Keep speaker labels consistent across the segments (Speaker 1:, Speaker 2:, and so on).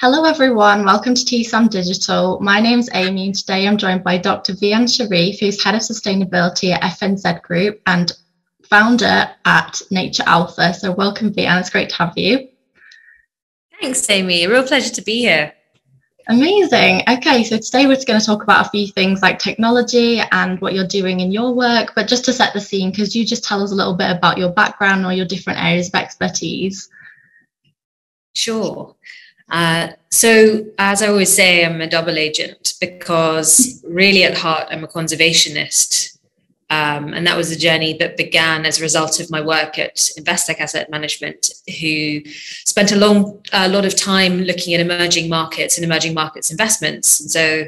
Speaker 1: Hello everyone, welcome to TSAM Digital. My name's Amy and today I'm joined by Dr. Vian Sharif, who's Head of Sustainability at FNZ Group and founder at NatureAlpha. So welcome Vian, it's great to have you.
Speaker 2: Thanks Amy, real pleasure to be here.
Speaker 1: Amazing. Okay, so today we're going to talk about a few things like technology and what you're doing in your work. But just to set the scene, could you just tell us a little bit about your background or your different areas of expertise?
Speaker 2: Sure. Uh, so, as I always say, I'm a double agent because really at heart, I'm a conservationist. Um, and that was a journey that began as a result of my work at Investec Asset Management, who spent a long a lot of time looking at emerging markets and emerging markets investments. And so,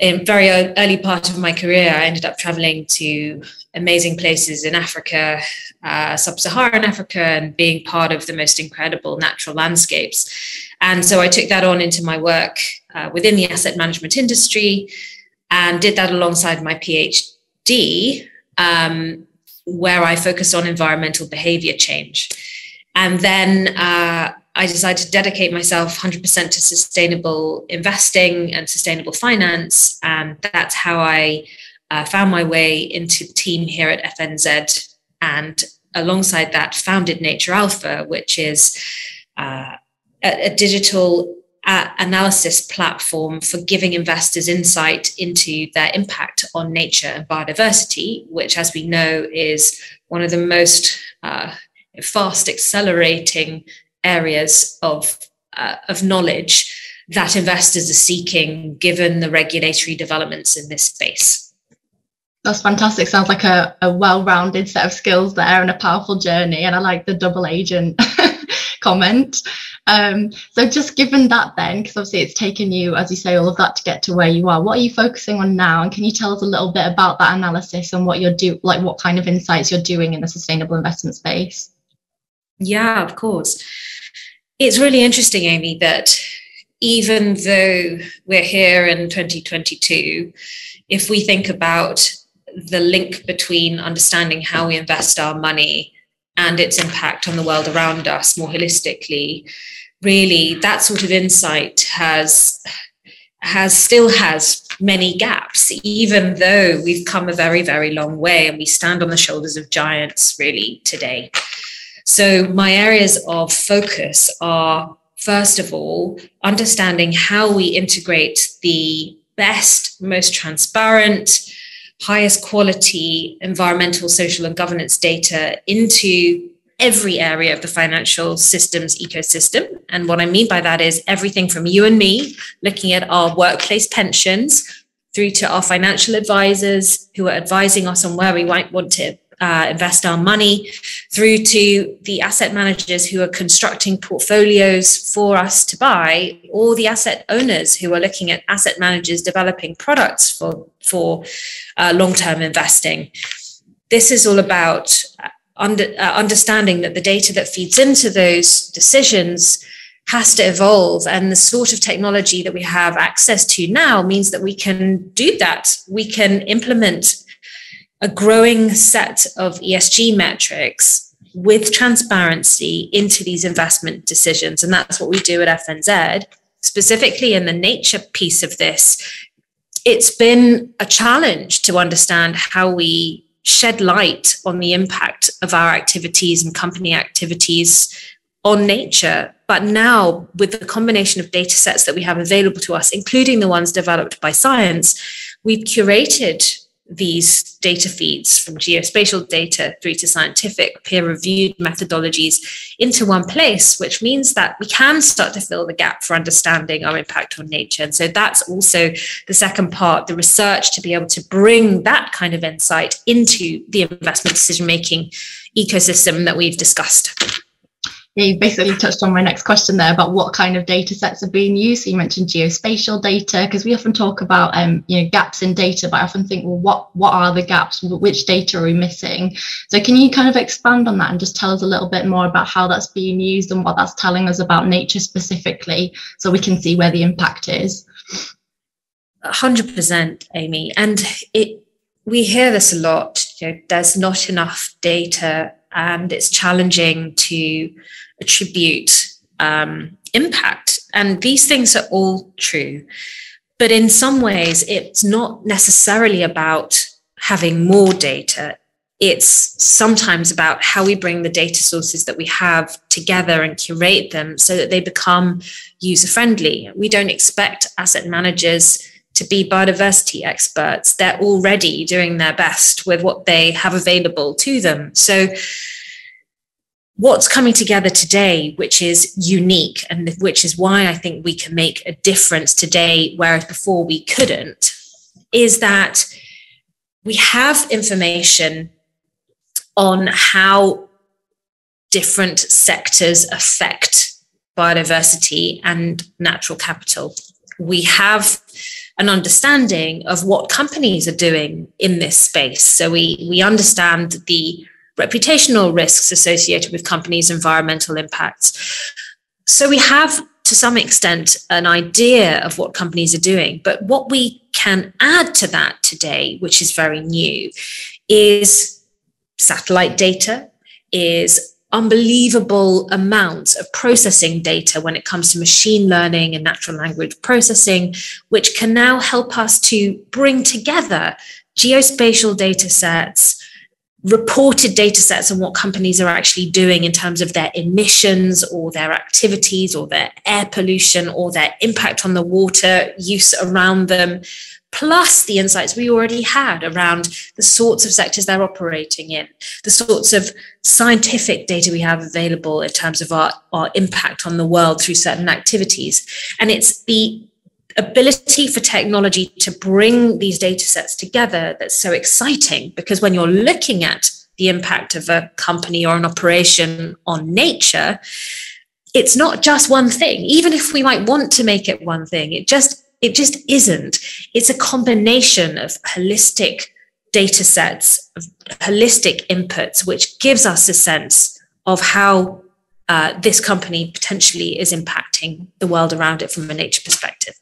Speaker 2: in very early part of my career, I ended up traveling to amazing places in Africa, uh, sub-Saharan Africa, and being part of the most incredible natural landscapes. And so I took that on into my work uh, within the asset management industry and did that alongside my PhD, um, where I focused on environmental behavior change. And then uh, I decided to dedicate myself 100% to sustainable investing and sustainable finance. And that's how I uh, found my way into the team here at FNZ. And alongside that, founded NatureAlpha, which is uh, a, a digital uh, analysis platform for giving investors insight into their impact on nature and biodiversity, which, as we know, is one of the most uh, fast accelerating areas of, uh, of knowledge that investors are seeking given the regulatory developments in this space.
Speaker 1: That's fantastic. Sounds like a, a well rounded set of skills there and a powerful journey. And I like the double agent comment. Um, so just given that then, because obviously it's taken you, as you say, all of that to get to where you are, what are you focusing on now? And can you tell us a little bit about that analysis and what you're do like what kind of insights you're doing in the sustainable investment space?
Speaker 2: Yeah, of course. It's really interesting, Amy, that even though we're here in 2022, if we think about the link between understanding how we invest our money and its impact on the world around us more holistically really that sort of insight has has still has many gaps even though we've come a very very long way and we stand on the shoulders of giants really today so my areas of focus are first of all understanding how we integrate the best most transparent highest quality environmental, social, and governance data into every area of the financial systems ecosystem. And what I mean by that is everything from you and me looking at our workplace pensions through to our financial advisors who are advising us on where we might want to uh, invest our money through to the asset managers who are constructing portfolios for us to buy or the asset owners who are looking at asset managers developing products for for uh, long-term investing. This is all about uh, under, uh, understanding that the data that feeds into those decisions has to evolve and the sort of technology that we have access to now means that we can do that. We can implement a growing set of ESG metrics with transparency into these investment decisions. And that's what we do at FNZ. Specifically in the nature piece of this, it's been a challenge to understand how we shed light on the impact of our activities and company activities on nature. But now, with the combination of data sets that we have available to us, including the ones developed by science, we've curated these data feeds from geospatial data through to scientific peer reviewed methodologies into one place, which means that we can start to fill the gap for understanding our impact on nature. And so that's also the second part the research to be able to bring that kind of insight into the investment decision making ecosystem that we've discussed
Speaker 1: yeah, you basically touched on my next question there about what kind of data sets are being used. So you mentioned geospatial data because we often talk about um, you know gaps in data, but I often think, well, what what are the gaps? Which data are we missing? So can you kind of expand on that and just tell us a little bit more about how that's being used and what that's telling us about nature specifically, so we can see where the impact is.
Speaker 2: Hundred percent, Amy, and it we hear this a lot. You know, there's not enough data and it's challenging to attribute um, impact And these things are all true. But in some ways, it's not necessarily about having more data. It's sometimes about how we bring the data sources that we have together and curate them so that they become user friendly. We don't expect asset managers to be biodiversity experts. They're already doing their best with what they have available to them. So, what's coming together today, which is unique, and which is why I think we can make a difference today, whereas before we couldn't, is that we have information on how different sectors affect biodiversity and natural capital. We have an understanding of what companies are doing in this space. So we, we understand the reputational risks associated with companies' environmental impacts. So we have, to some extent, an idea of what companies are doing. But what we can add to that today, which is very new, is satellite data, is unbelievable amounts of processing data when it comes to machine learning and natural language processing, which can now help us to bring together geospatial data sets, reported data sets on what companies are actually doing in terms of their emissions or their activities or their air pollution or their impact on the water use around them plus the insights we already had around the sorts of sectors they're operating in, the sorts of scientific data we have available in terms of our, our impact on the world through certain activities. And it's the ability for technology to bring these data sets together that's so exciting because when you're looking at the impact of a company or an operation on nature, it's not just one thing. Even if we might want to make it one thing, it just it just isn't. It's a combination of holistic data sets, of holistic inputs, which gives us a sense of how uh, this company potentially is impacting the world around it from a nature perspective.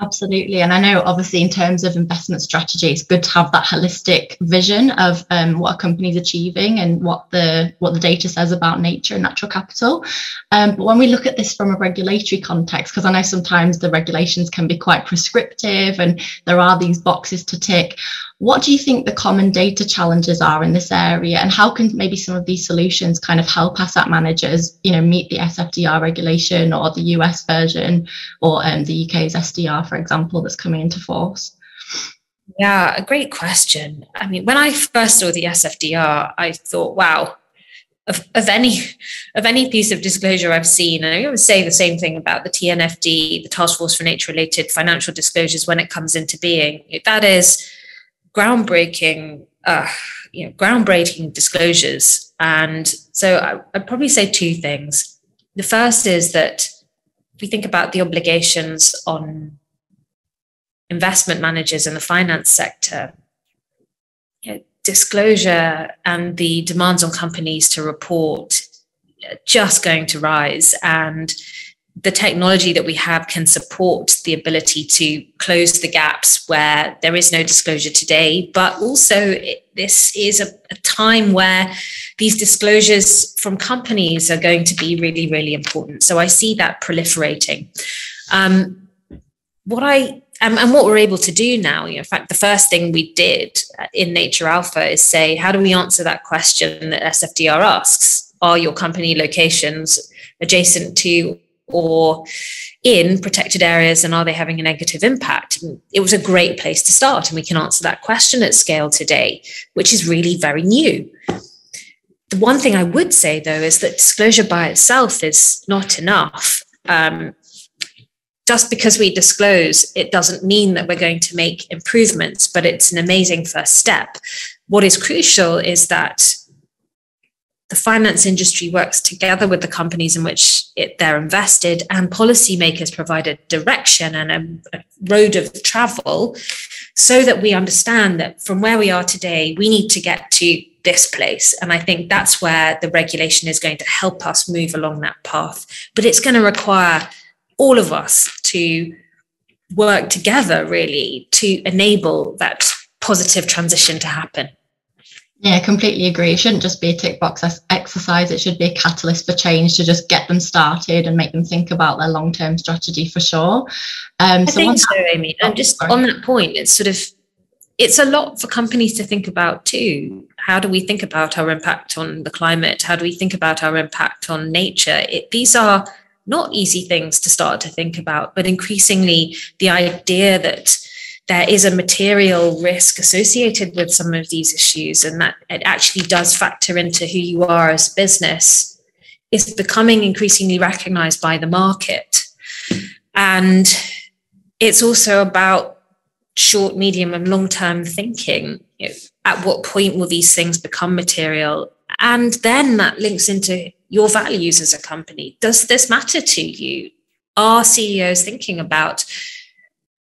Speaker 1: Absolutely. And I know, obviously, in terms of investment strategy, it's good to have that holistic vision of um, what a company's achieving and what the what the data says about nature and natural capital. Um, but when we look at this from a regulatory context, because I know sometimes the regulations can be quite prescriptive and there are these boxes to tick, what do you think the common data challenges are in this area, and how can maybe some of these solutions kind of help asset managers, you know, meet the SFDR regulation or the US version or um, the UK's SDR, for example, that's coming into force?
Speaker 2: Yeah, a great question. I mean, when I first saw the SFDR, I thought, wow, of, of, any of any piece of disclosure I've seen, and I would say the same thing about the TNFD, the Task Force for Nature Related Financial Disclosures, when it comes into being. That is groundbreaking, uh, you know, groundbreaking disclosures. And so I, I'd probably say two things. The first is that if we think about the obligations on investment managers in the finance sector, you know, disclosure and the demands on companies to report just going to rise. And the technology that we have can support the ability to close the gaps where there is no disclosure today. But also, it, this is a, a, time where these disclosures from companies are going to be really, really important. So I see that proliferating. Um, what I and, and what we're able to do now, in fact, the first thing we did in NatureAlpha is say, how do we answer that question that SFDR asks? Are your company locations adjacent to or in protected areas and are they having a negative impact? It was a great place to start, and we can answer that question at scale today, which is really very new. The one thing I would say, though, is that disclosure by itself is not enough. Um, just because we disclose, it doesn't mean that we're going to make improvements, but it's an amazing first step. What is crucial is that the finance industry works together with the companies in which it, they're invested, and policymakers provide a direction and a, a road of travel so that we understand that from where we are today, we need to get to this place. And I think that's where the regulation is going to help us move along that path. But it's going to require all of us to work together, really, to enable that positive transition to happen.
Speaker 1: Yeah, completely agree. It shouldn't just be a tick box exercise. It should be a catalyst for change to just get them started and make them think about their long term strategy for sure.
Speaker 2: Um, I so think so, Amy. And just on that point, it's sort of it's a lot for companies to think about too. How do we think about our impact on the climate? How do we think about our impact on nature? It, these are not easy things to start to think about, but increasingly the idea that there is a material risk associated with some of these issues and that it actually does factor into who you are as a business is becoming increasingly recognized by the market. And it's also about short, medium, and long term thinking. At what point will these things become material? And then that links into your values as a company. Does this matter to you? Are CEOs thinking about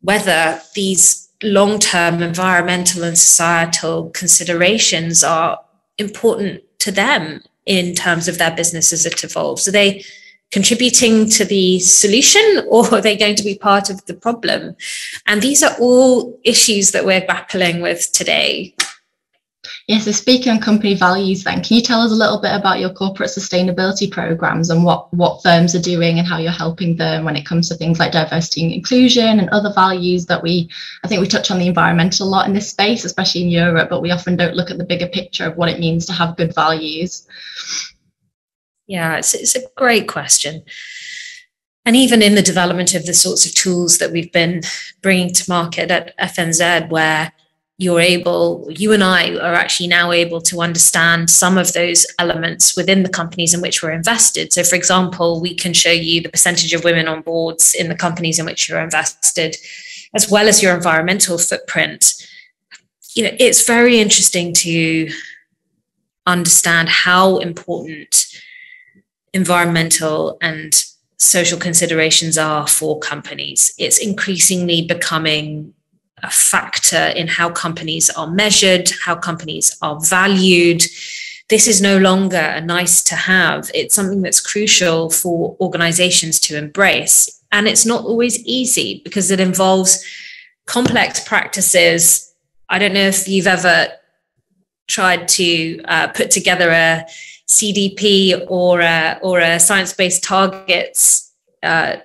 Speaker 2: whether these long term environmental and societal considerations are important to them in terms of their business as it evolves? Are they contributing to the solution or are they going to be part of the problem? And these are all issues that we're grappling with today.
Speaker 1: Yeah, so speaking on company values, then, can you tell us a little bit about your corporate sustainability programs and what, what firms are doing and how you're helping them when it comes to things like diversity and inclusion and other values that we, I think we touch on the environmental a lot in this space, especially in Europe, but we often don't look at the bigger picture of what it means to have good values.
Speaker 2: Yeah, it's, it's a great question. And even in the development of the sorts of tools that we've been bringing to market at FNZ, where you're able, you and I are actually now able to understand some of those elements within the companies in which we're invested. So, for example, we can show you the percentage of women on boards in the companies in which you're invested, as well as your environmental footprint. You know, it's very interesting to understand how important environmental and social considerations are for companies. It's increasingly becoming a factor in how companies are measured, how companies are valued. This is no longer a nice to have. It's something that's crucial for organizations to embrace. And it's not always easy because it involves complex practices. I don't know if you've ever tried to uh, put together a CDP or a, or a science-based targets uh,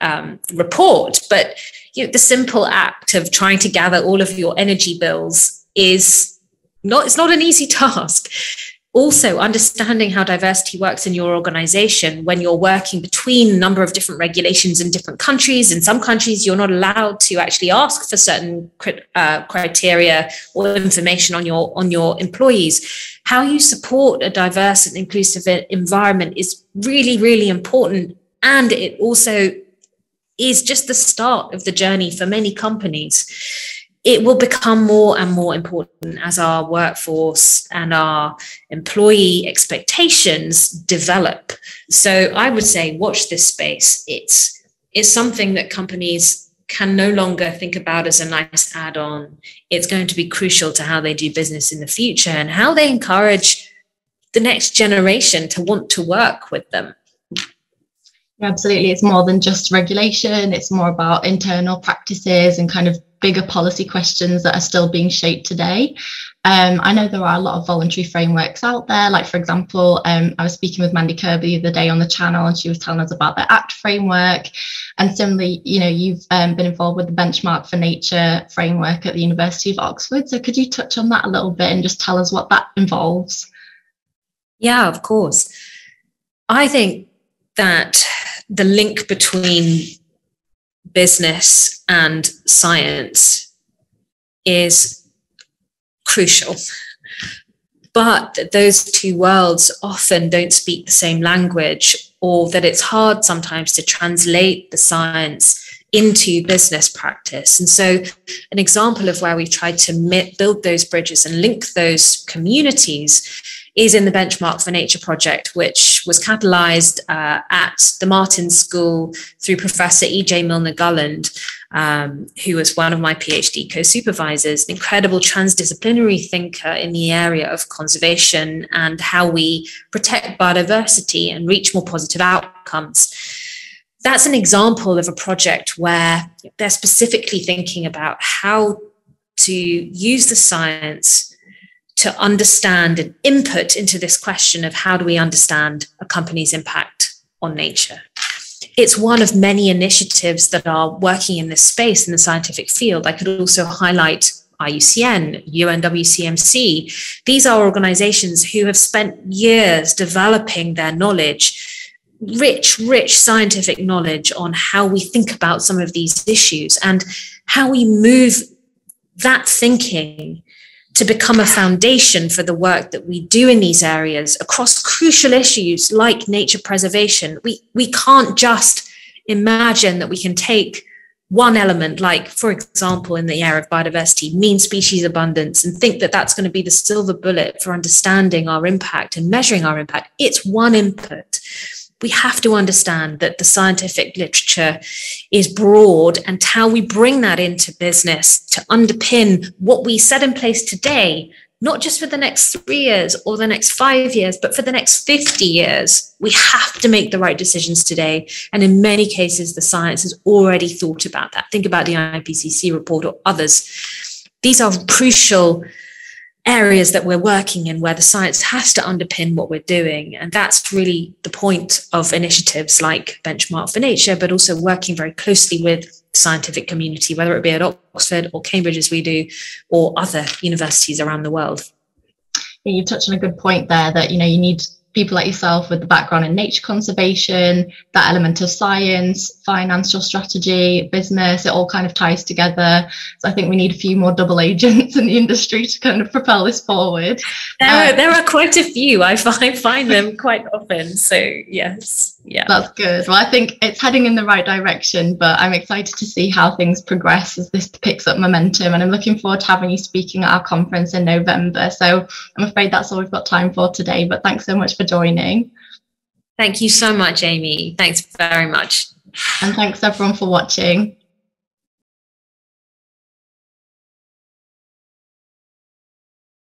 Speaker 2: um, report, but you know, the simple act of trying to gather all of your energy bills is not it's not an easy task. Also understanding how diversity works in your organization when you're working between a number of different regulations in different countries in some countries you're not allowed to actually ask for certain uh, criteria or information on your on your employees. How you support a diverse and inclusive environment is really really important and it also is just the start of the journey for many companies. It will become more and more important as our workforce and our employee expectations develop. So I would say watch this space. It's it's something that companies can no longer think about as a nice add-on. It's going to be crucial to how they do business in the future and how they encourage the next generation to want to work with them.
Speaker 1: Absolutely. It's more than just regulation, it's more about internal practices and kind of bigger policy questions that are still being shaped today. Um, I know there are a lot of voluntary frameworks out there. Like, for example, um, I was speaking with Mandy Kirby the other day on the channel, and she was telling us about the ACT framework. And similarly, you know, you've um, been involved with the Benchmark for Nature framework at the University of Oxford. So, could you touch on that a little bit and just tell us what that involves?
Speaker 2: Yeah, of course. I think that the link between business and science is crucial. But those two worlds often don't speak the same language, or that it's hard sometimes to translate the science into business practice. And so, an example of where we've tried to build those bridges and link those communities is in the Benchmark for Nature project, which was catalyzed uh, at the Martin School through Professor E.J. Milner Gulland, um, who was one of my PhD co supervisors, an incredible transdisciplinary thinker in the area of conservation and how we protect biodiversity and reach more positive outcomes. That's an example of a project where they're specifically thinking about how to use the science to understand and input into this question of how do we understand a company's impact on nature. It's one of many initiatives that are working in this space in the scientific field. I could also highlight IUCN, UNWCMC. These are organizations who have spent years developing their knowledge, rich, rich scientific knowledge on how we think about some of these issues and how we move that thinking to become a foundation for the work that we do in these areas across crucial issues like nature preservation. We, we can't just imagine that we can take one element, like, for example, in the area of biodiversity, mean species abundance, and think that that's going to be the silver bullet for understanding our impact and measuring our impact. It's one input. We have to understand that the scientific literature is broad and how we bring that into business to underpin what we set in place today not just for the next three years or the next five years, but for the next 50 years. We have to make the right decisions today. And in many cases, the science has already thought about that. Think about the IPCC report or others. These are crucial areas that we're working in where the science has to underpin what we're doing. And that's really the point of initiatives like Benchmark for Nature, but also working very closely with scientific community, whether it be at Oxford or Cambridge as we do, or other universities around the world.
Speaker 1: You touched on a good point there that you know you need people like yourself with the background in nature conservation, that element of science, financial strategy, business, it all kind of ties together. So I think we need a few more double agents in the industry to kind of propel this forward.
Speaker 2: There, are, um, there are quite a few. I find, find them quite often. So yes, yeah.
Speaker 1: That's good. Well, I think it's heading in the right direction, but I'm excited to see how things progress as this picks up momentum. And I'm looking forward to having you speaking at our conference in November. So I'm afraid that's all we've got time for today, but thanks so much for joining.
Speaker 2: Thank you so much, Amy. Thanks very much.
Speaker 1: And thanks everyone for watching.